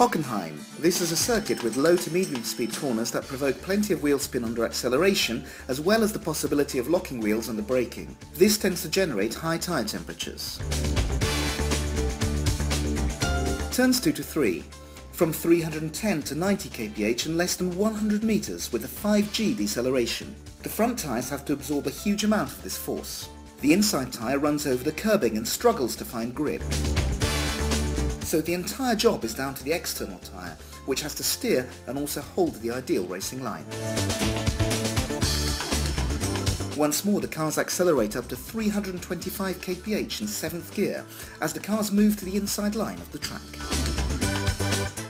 Hockenheim. This is a circuit with low to medium speed corners that provoke plenty of wheel spin under acceleration as well as the possibility of locking wheels under braking. This tends to generate high tyre temperatures. Turns 2 to 3. From 310 to 90 kph in less than 100 meters with a 5G deceleration. The front tyres have to absorb a huge amount of this force. The inside tyre runs over the curbing and struggles to find grip. So the entire job is down to the external tyre, which has to steer and also hold the ideal racing line. Once more the cars accelerate up to 325 kph in 7th gear as the cars move to the inside line of the track.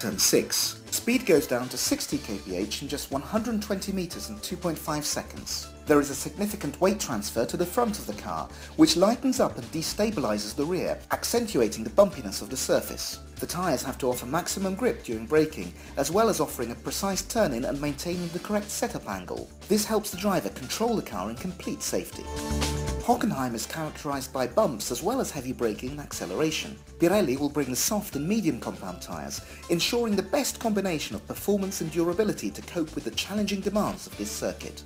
Turn 6. Speed goes down to 60 kph in just 120 meters in 2.5 seconds. There is a significant weight transfer to the front of the car, which lightens up and destabilizes the rear, accentuating the bumpiness of the surface. The tyres have to offer maximum grip during braking, as well as offering a precise turn-in and maintaining the correct setup angle. This helps the driver control the car in complete safety. Hockenheim is characterized by bumps as well as heavy braking and acceleration. Pirelli will bring the soft and medium compound tyres, ensuring the best combination of performance and durability to cope with the challenging demands of this circuit.